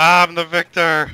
I'm the victor!